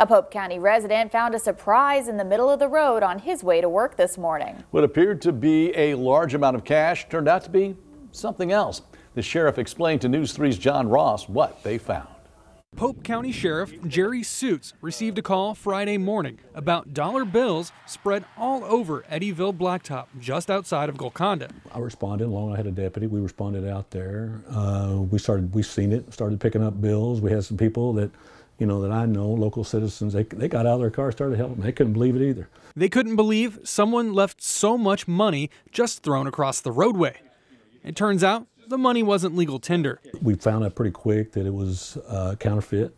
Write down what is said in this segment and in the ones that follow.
A Pope County resident found a surprise in the middle of the road on his way to work this morning. What appeared to be a large amount of cash turned out to be something else. The sheriff explained to News 3's John Ross what they found. Pope County Sheriff Jerry Suits received a call Friday morning about dollar bills spread all over Eddyville Blacktop, just outside of Golconda. I responded along. I had a deputy. We responded out there. Uh, we started. We seen it. Started picking up bills. We had some people that, you know, that I know, local citizens. They they got out of their car, started helping. They couldn't believe it either. They couldn't believe someone left so much money just thrown across the roadway. It turns out the money wasn't legal tender. We found out pretty quick that it was uh, counterfeit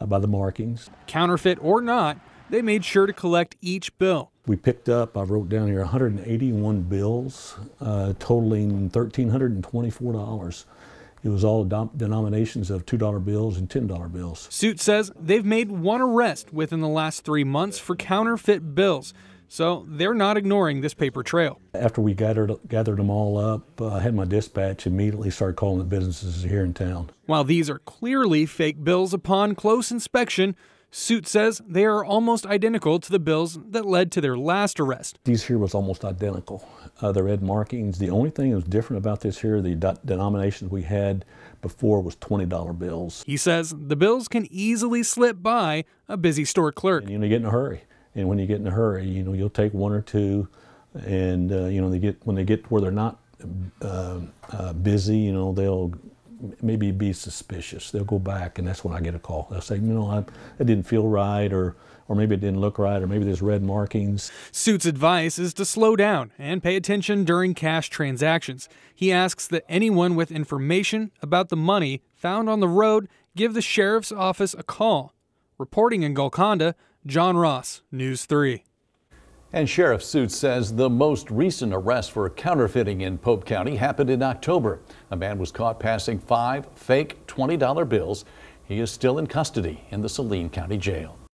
uh, by the markings. Counterfeit or not, they made sure to collect each bill. We picked up, I wrote down here, 181 bills uh, totaling $1,324. It was all denominations of $2 bills and $10 bills. Suit says they've made one arrest within the last three months for counterfeit bills. So they're not ignoring this paper trail. After we gathered gathered them all up, uh, I had my dispatch immediately start calling the businesses here in town. While these are clearly fake bills upon close inspection, Suit says they are almost identical to the bills that led to their last arrest. These here was almost identical. Uh, the red markings. The only thing that was different about this here, the denominations we had before was $20 bills. He says the bills can easily slip by a busy store clerk. And you know, get in a hurry. And when you get in a hurry, you know, you'll take one or two, and uh, you know, they get when they get where they're not uh, uh, busy, you know, they'll maybe be suspicious. They'll go back, and that's when I get a call. They'll say, you know, I, it didn't feel right, or or maybe it didn't look right, or maybe there's red markings. Suit's advice is to slow down and pay attention during cash transactions. He asks that anyone with information about the money found on the road give the sheriff's office a call. Reporting in Golconda, John Ross, News 3. And Sheriff Suits says the most recent arrest for counterfeiting in Pope County happened in October. A man was caught passing five fake $20 bills. He is still in custody in the Saline County Jail.